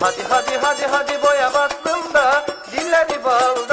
Hadi hadi hadi hadi boya battım da dilleri baldan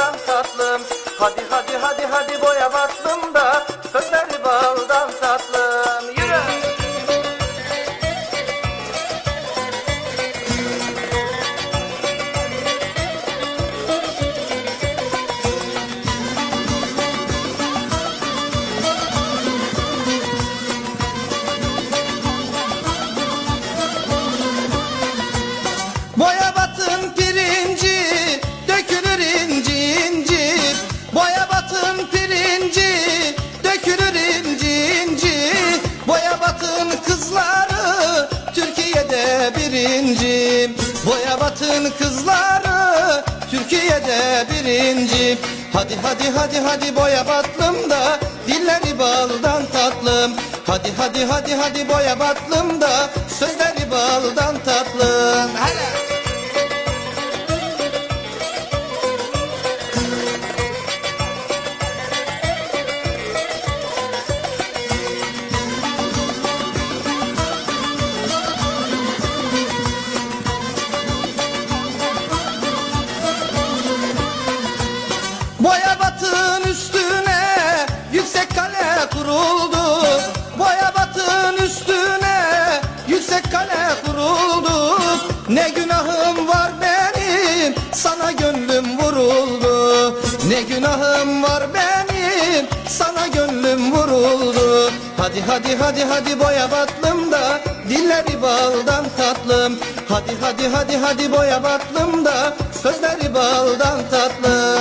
birinci Boya batın kızları Türkiye'de birinci Hadi hadi hadi hadi boya batlım da Dilleri baldan tatlım. Hadi hadi hadi hadi boya batlım da Sözleri baldan tatlım. Hadi. Batın üstüne yüksek kale kuruldu. Boya batın üstüne yüksek kale kuruldu. Ne günahım var benim sana gönlüm vuruldu. Ne günahım var benim sana gönlüm vuruldu. Hadi hadi hadi hadi boya batlım da dilleri baldan tatlım. Hadi hadi hadi hadi boya batlım da sözleri baldan tatlım!